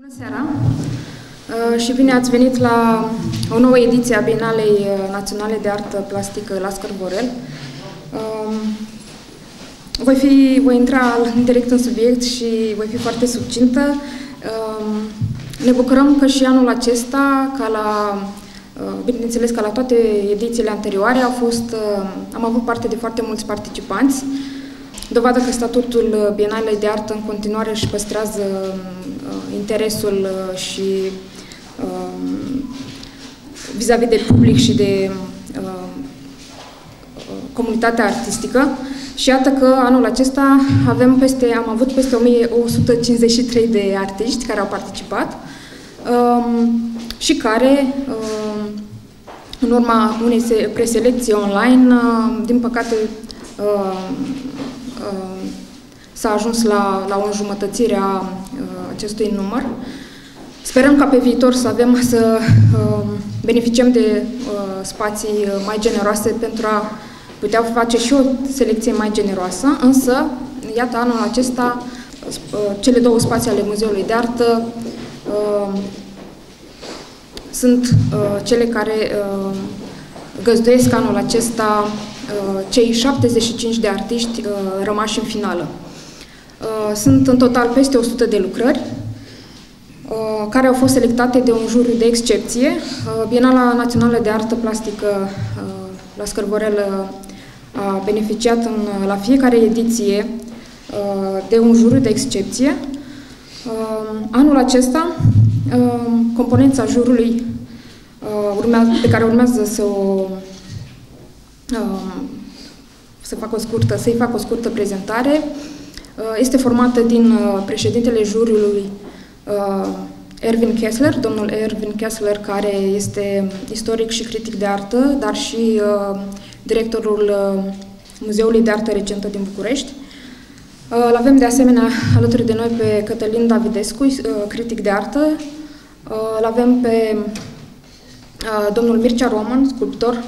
Bună seara uh, și bine ați venit la o nouă ediție a Bienalei uh, Naționale de Artă Plastică la Scărborel. Um, voi, fi, voi intra direct în subiect și voi fi foarte subcintă. Um, ne bucurăm că și anul acesta, ca la, uh, bineînțeles ca la toate edițiile anterioare, a fost, am avut parte de foarte mulți participanți, dovadă că statutul Bienalei de Artă în continuare își păstrează interesul uh, și um, vis-a-vis -vis de public și de uh, comunitatea artistică. Și iată că anul acesta avem peste, am avut peste 1153 de artiști care au participat um, și care, um, în urma unei preselecții online, uh, din păcate, uh, uh, s-a ajuns la, la o înjumătățire a acestui număr. Sperăm ca pe viitor să avem să uh, beneficiem de uh, spații mai generoase pentru a putea face și o selecție mai generoasă, însă, iată, anul acesta, uh, cele două spații ale Muzeului de Artă uh, sunt uh, cele care uh, găzduiesc anul acesta uh, cei 75 de artiști uh, rămași în finală. Uh, sunt în total peste 100 de lucrări uh, care au fost selectate de un juriu de excepție. Uh, Bienala Națională de Artă Plastică la Scărborel a beneficiat în, la fiecare ediție de un juriu de excepție. Anul acesta, componența jurului pe care urmează să o să fac o scurtă, să-i fac o scurtă prezentare, Uh, este formată din uh, președintele juriului uh, Erwin Kessler, domnul Erwin Kessler, care este istoric și critic de artă, dar și directorul Muzeului de Artă Recentă din București. Îl avem de asemenea alături de noi pe Cătălin Davidescu, critic de artă. Îl avem pe domnul Mircea Roman, sculptor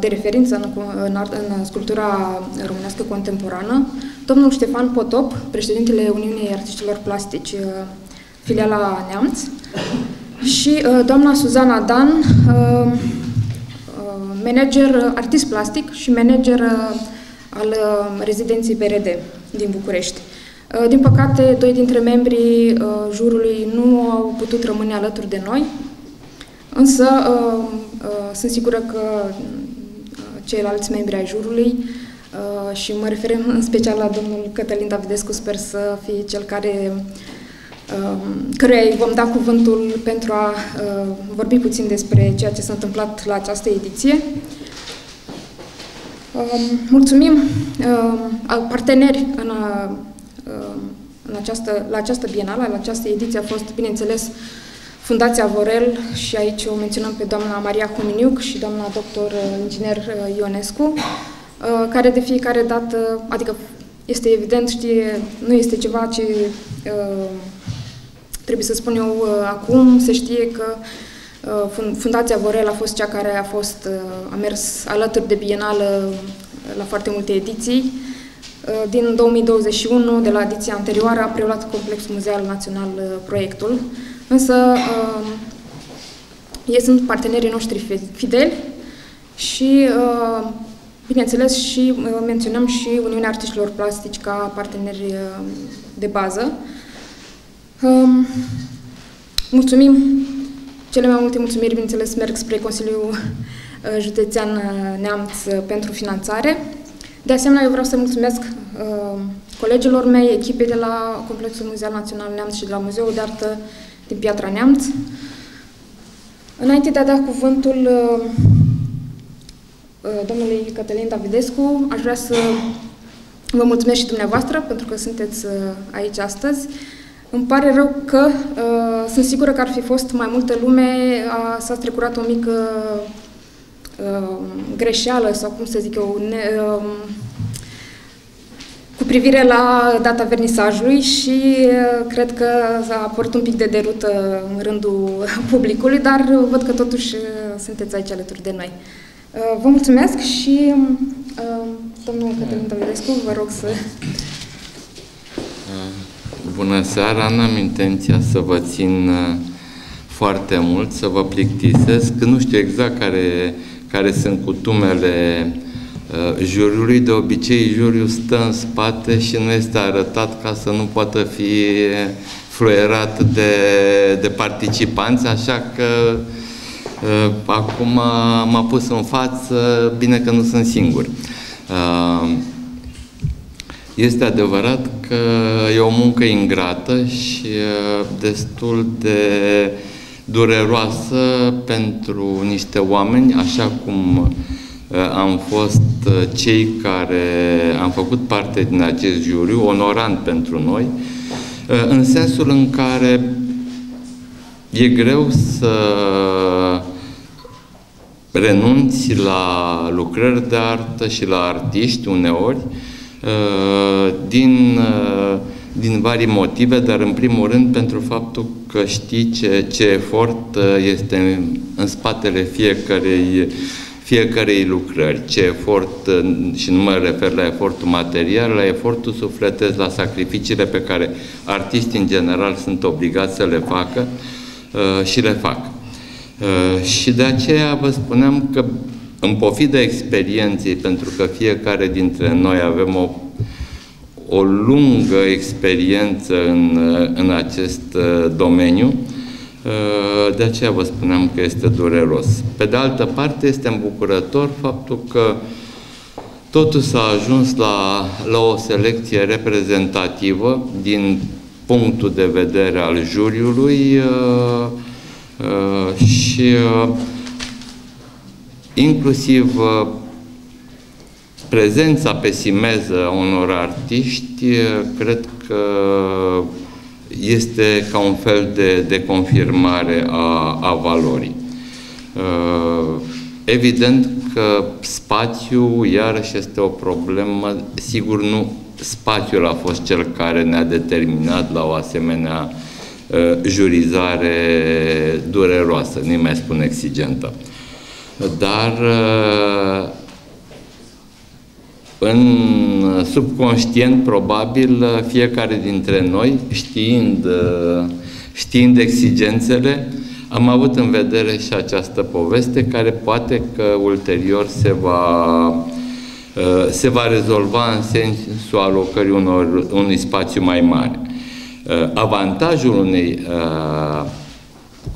de referință în, în, în sculptura românească contemporană, domnul Ștefan Potop, președintele Uniunii Artiștilor Plastici, uh, filiala Neamț, și uh, doamna Suzana Dan, uh, manager, artist plastic și manager al rezidenței BRD din București. Din păcate, doi dintre membrii jurului nu au putut rămâne alături de noi, însă sunt sigură că ceilalți membri ai jurului Uh, și mă referim în special la domnul Cătălin Davidescu, sper să fie cel care uh, căruia îi vom da cuvântul pentru a uh, vorbi puțin despre ceea ce s-a întâmplat la această ediție. Uh, mulțumim uh, parteneri în, uh, în această, la această bienală, la această ediție a fost, bineînțeles, Fundația Vorel și aici o menționăm pe doamna Maria Cominiuc și doamna doctor inginer Ionescu, Uh, care de fiecare dată, adică este evident, știe, nu este ceva ce uh, trebuie să spun eu uh, acum, se știe că Fundația Vorel a fost cea care a fost, a mers alături de Bienală la foarte multe ediții. Din 2021, de la ediția anterioară, a preluat Complexul Muzeal Național proiectul, însă ei sunt partenerii noștri fideli și Bineînțeles, și uh, menționăm și Uniunea Artiștilor Plastici ca parteneri uh, de bază. Um, mulțumim, cele mai multe mulțumiri, bineînțeles, merg spre Consiliul uh, Județean Neamț pentru finanțare. De asemenea, eu vreau să mulțumesc uh, colegilor mei, echipei de la Complexul Muzeal Național Neamț și de la Muzeul de Artă din Piatra Neamț. Înainte de a da cuvântul uh, Uh, domnului Cătălin Davidescu. Aș vrea să vă mulțumesc și dumneavoastră pentru că sunteți uh, aici astăzi. Îmi pare rău că uh, sunt sigură că ar fi fost mai multă lume, s-a strecurat o mică uh, greșeală sau cum să zic eu, ne, uh, cu privire la data vernisajului și uh, cred că s-a apărut un pic de derută în rândul publicului, dar văd că totuși sunteți aici alături de noi. Uh, vă mulțumesc și uh, domnul Cătălin Davidescu, vă rog să... Uh, Bună seara, n-am intenția să vă țin uh, foarte mult, să vă plictisesc, că nu știu exact care, care sunt cutumele uh, juriului. De obicei, juriul stă în spate și nu este arătat ca să nu poată fi fluierat de, de participanți, așa că uh, acum m-a pus în față, bine că nu sunt singur. Uh, este adevărat că e o muncă ingrată și uh, destul de dureroasă pentru niște oameni, așa cum uh, am fost uh, cei care am făcut parte din acest juriu, onorant pentru noi, în sensul în care e greu să renunți la lucrări de artă și la artiști uneori, Uh, din, uh, din vari motive, dar în primul rând pentru faptul că știi ce, ce efort uh, este în, în spatele fiecarei, fiecarei lucrări, ce efort, și nu mă refer la efortul material, la efortul sufletesc, la sacrificiile pe care artiștii în general sunt obligați să le facă și le fac. Și de aceea vă spuneam că în pofidă experienței, pentru că fiecare dintre noi avem o, o lungă experiență în, în acest uh, domeniu, uh, de aceea vă spuneam că este dureros. Pe de altă parte, este îmbucurător faptul că totul s-a ajuns la, la o selecție reprezentativă din punctul de vedere al juriului uh, uh, și uh, inclusiv uh, prezența pe simeză a unor artiști, uh, cred că este ca un fel de, de confirmare a, a valorii. Uh, evident că spațiul, iarăși, este o problemă. Sigur, nu spațiul a fost cel care ne-a determinat la o asemenea jurizare dureroasă, nu mai spun exigentă dar uh, în subconștient, probabil, fiecare dintre noi, știind, uh, știind exigențele, am avut în vedere și această poveste, care poate că ulterior se va, uh, se va rezolva în sensul alocării unor, unui spațiu mai mare. Avantajul unei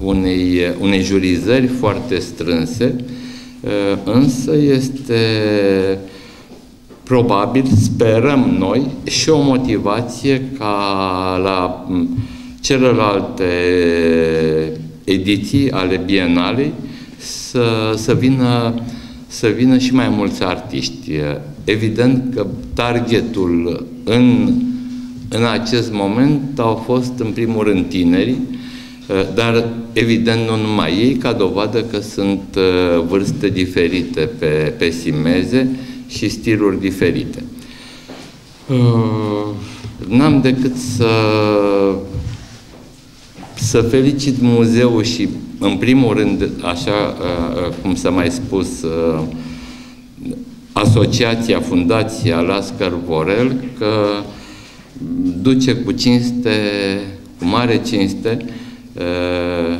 unei, unei jurizări foarte strânse, uh, însă este probabil, sperăm noi, și o motivație ca la celelalte ediții ale Bienalei să, să, vină, să vină și mai mulți artiști. Evident că targetul în, în acest moment au fost în primul rând tinerii, Eh, dar evident nu numai ei, ca dovadă că sunt eh, vârste diferite pe, pe simeze și stiluri diferite. Eh, n-am decât să, să felicit muzeul și, în primul rând, așa cum s-a mai spus, Asociația, Fundația Lascar Vorel, că duce cu cinste, cu mare cinste, Uh,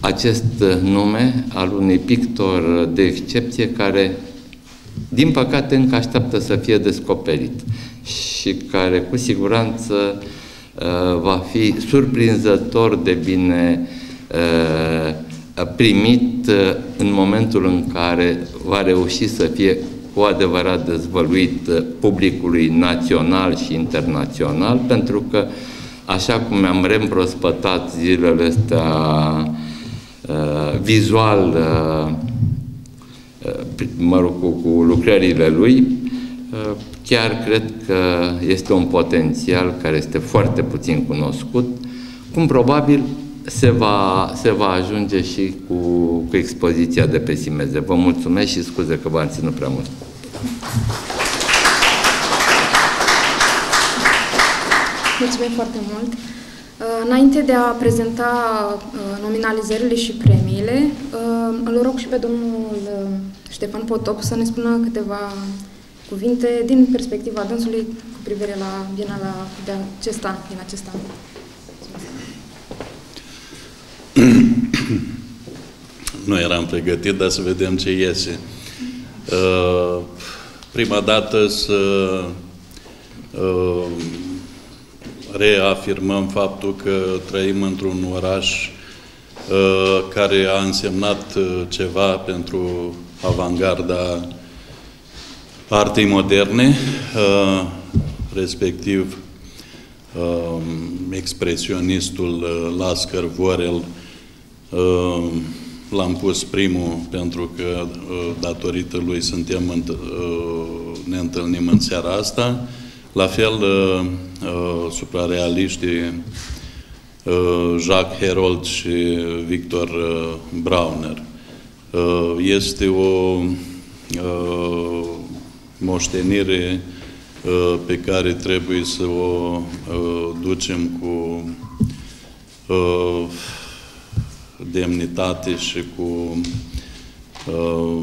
acest nume al unui pictor de excepție care, din păcate, încă așteaptă să fie descoperit și care, cu siguranță, uh, va fi surprinzător de bine uh, primit în momentul în care va reuși să fie cu adevărat dezvăluit publicului național și internațional, pentru că uh, așa cum mi-am reîmprospătat zilele astea uh, vizual, uh, uh, mă rog, cu, cu lucrările lui, uh, chiar cred că este un potențial care este foarte puțin cunoscut, cum probabil se va, se va ajunge și cu, cu expoziția de pe Simeze. Vă mulțumesc și scuze că v-am ținut prea mult. Mulțumim foarte mult! Uh, înainte de a prezenta uh, nominalizările și premiile, uh, îl rog și pe domnul Ștefan Potop să ne spună câteva cuvinte din perspectiva dânsului cu privire la Bienala de acest an, din acest an. nu eram pregătit, dar să vedem ce iese. Uh, prima dată să uh, reafirmăm faptul că trăim într-un oraș uh, care a însemnat uh, ceva pentru avangarda artei moderne, uh, respectiv uh, expresionistul uh, Lascar Vorel uh, l-am pus primul pentru că uh, datorită lui suntem în, uh, ne întâlnim în seara asta. La fel, uh, suprarealiștii Jacques Herold și Victor Brauner. Este o moștenire pe care trebuie să o ducem cu demnitate și cu uh,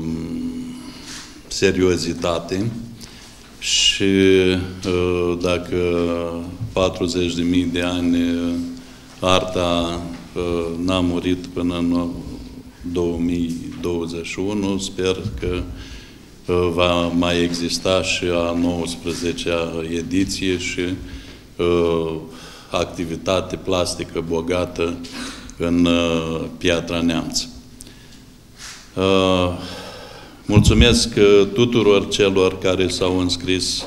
seriozitate. Și uh, dacă 40.000 de ani arta uh, n-a murit până în 2021, sper că uh, va mai exista și a 19-a ediție și uh, activitate plastică bogată în uh, Piatra Neamț. Uh, mulțumesc uh, tuturor celor care s-au înscris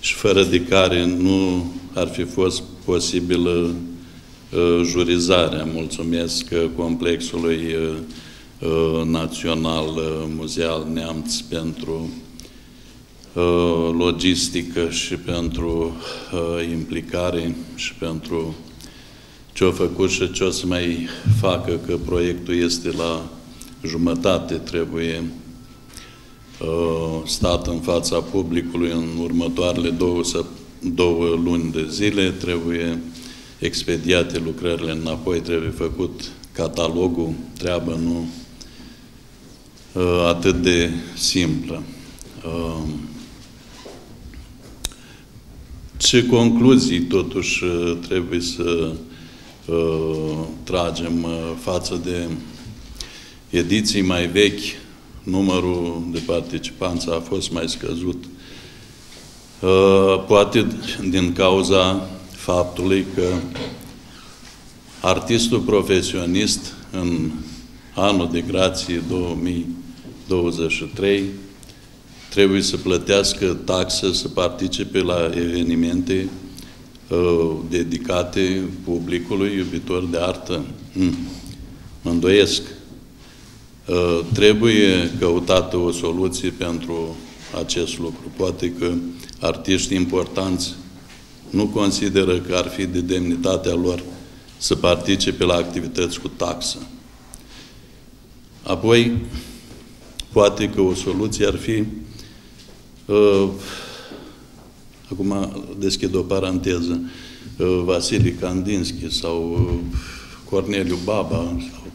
și fără de care nu ar fi fost posibilă jurizarea. Mulțumesc Complexului Național Muzeal Neamț pentru logistică și pentru implicare și pentru ce a făcut și ce o să mai facă, că proiectul este la jumătate, trebuie uh, stat în fața publicului în următoarele două, două luni de zile, trebuie expediate lucrările înapoi, trebuie făcut catalogul, treabă nu uh, atât de simplă. Uh, ce concluzii totuși uh, trebuie să Uh, tragem uh, față de ediții mai vechi, numărul de participanți a fost mai scăzut. Uh, poate din cauza faptului că artistul profesionist în anul de grație 2023 trebuie să plătească taxe să participe la evenimente uh, dedicate publicului iubitor de artă. Hmm. Mă îndoiesc. Uh, trebuie căutată o soluție pentru acest lucru. Poate că artiști importanți nu consideră că ar fi de demnitatea lor să participe la activități cu taxă. Apoi, poate că o soluție ar fi uh, Acum deschid o paranteză. Uh, Vasile Kandinsky sau uh, Corneliu Baba sau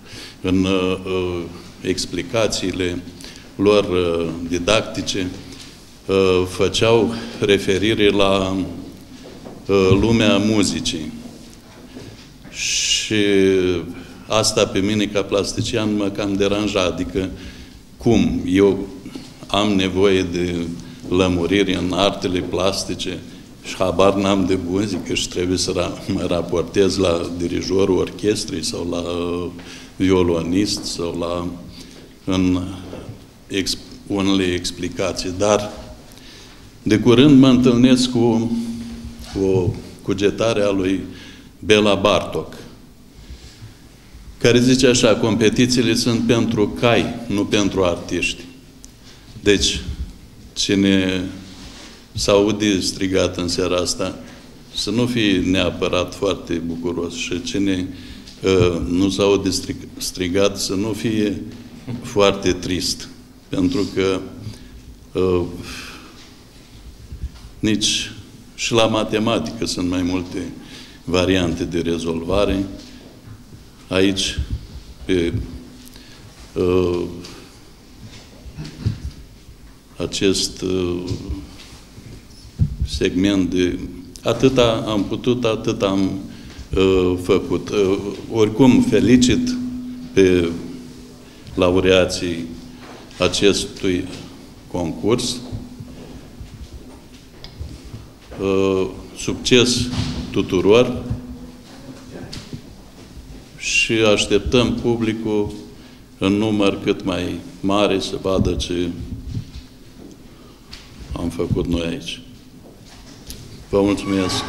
în uh, explicațiile lor didactice făceau referire la lumea muzicii. Și asta pe mine ca plastician mă cam deranja, adică cum eu am nevoie de lămuriri în artele plastice și habar n-am de muzică și trebuie să ra- mă raportez la dirijorul orchestrei sau la uh, violonist sau la în ex, unele explicații. Dar de curând mă întâlnesc cu o cugetare a lui Bela Bartok, care zice așa, competițiile sunt pentru cai, nu pentru artiști. Deci, cine s-aude strigat în seara asta, să nu fie neapărat foarte bucuros și cine uh, nu s-aude strigat, să nu fie foarte trist. Pentru că uh, nici și la matematică sunt mai multe variante de rezolvare. Aici, pe uh, acest uh, segment de... Atâta am putut, atât am uh, făcut. Uh, oricum, felicit pe laureații acestui concurs. Uh, succes tuturor și așteptăm publicul în număr cât mai mare să vadă ce am făcut noi aici. Vă mulțumesc!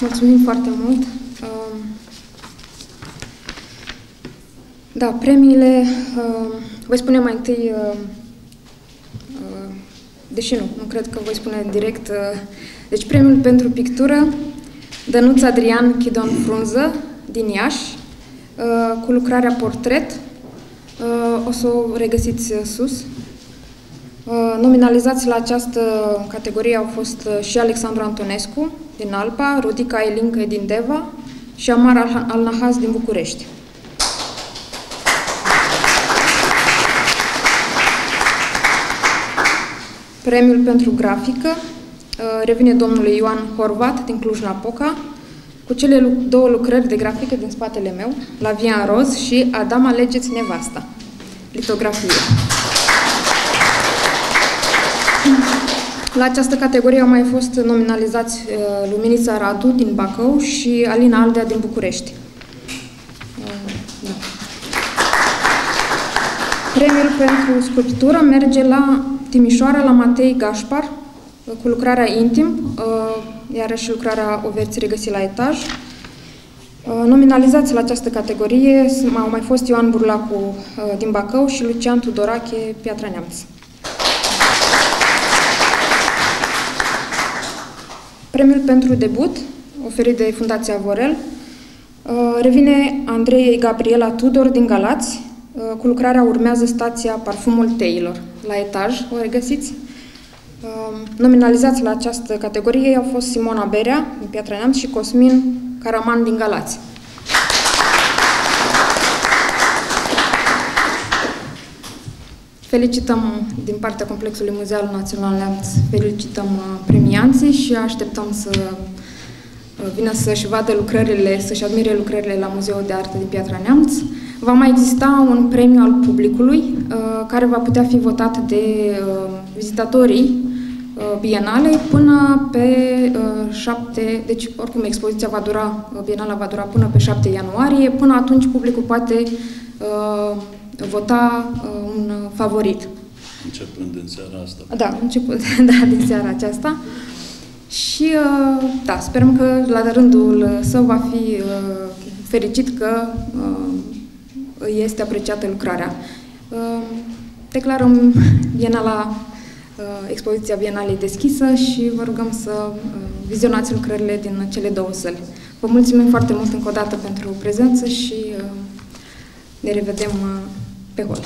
Mulțumim foarte mult! Um, da, premiile, um, voi spune mai întâi, um, uh, deși nu, nu cred că voi spune direct, uh, deci premiul pentru pictură, Dănuț Adrian Chidon Frunză, din Iași, uh, cu lucrarea portret, o să o regăsiți sus. Nominalizați la această categorie au fost și Alexandru Antonescu, din Alba, Rudica Elincă din Deva și Amar Al-Nahaz din București. Premiul pentru grafică uh, revine domnului Ioan Horvat din Cluj-Napoca cu cele două lucrări de grafică din spatele meu, La Via în Roz și Adama Legeți Nevasta, litografie. La această categorie au mai fost nominalizați uh, Luminița Radu din Bacău și Alina Aldea din București. Uh, da. Premiul pentru sculptură merge la Timișoara, la Matei Gașpar, uh, cu lucrarea Intim, iarăși lucrarea o veți regăsi la etaj. Nominalizați la această categorie au mai fost Ioan Burlacu din Bacău și Lucian Tudorache, Piatra Neamț. Premiul pentru debut, oferit de Fundația Vorel, uh, revine Andrei Gabriela Tudor din Galați, uh, cu lucrarea urmează stația Parfumul Teilor. La etaj o regăsiți. Uh, nominalizați la această categorie au fost Simona Berea, din Piatra Neamț, și Cosmin Caraman din Galați. Felicităm din partea Complexului Muzeal Național Neamț, felicităm uh, premianții și așteptăm să uh, vină să-și vadă lucrările, să-și admire lucrările la Muzeul de Artă din Piatra Neamț. Va mai exista un premiu al publicului uh, care va putea fi votat de vizitatorii bienalei până pe 7, deci oricum expoziția va dura, bienala va dura până pe 7 ianuarie, până atunci publicul poate vota uh, un favorit. Începând din seara asta. Da, începând da, din seara aceasta. Și uh, da, sperăm că la rândul său va fi uh, fericit că este apreciată lucrarea. Declarăm Bienala, expoziția Bienalei deschisă și vă rugăm să vizionați lucrările din cele două săli. Vă mulțumim foarte mult încă o dată pentru prezență și ne revedem pe hol.